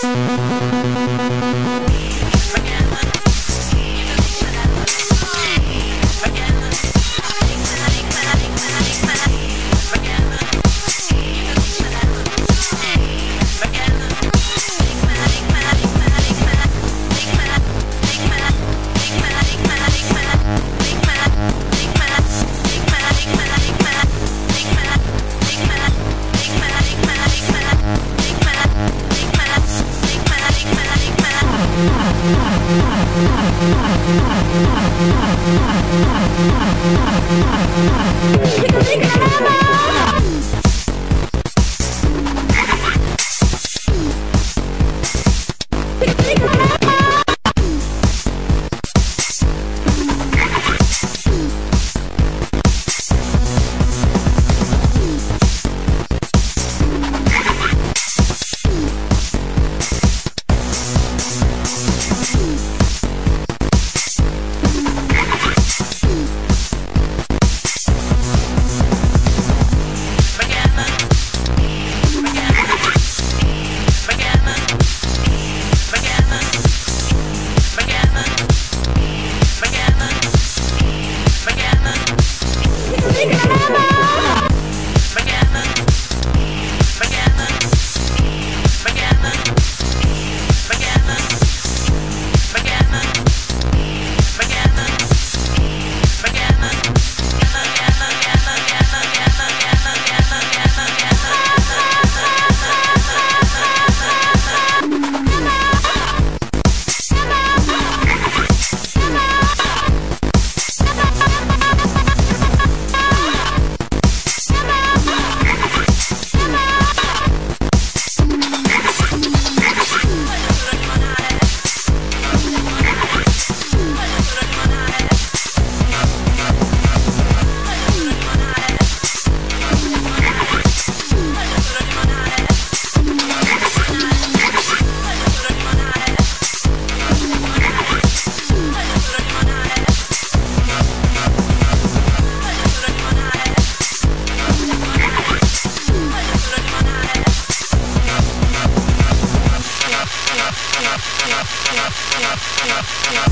Peace. ください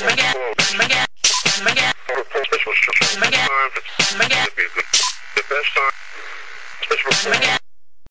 spaghetti.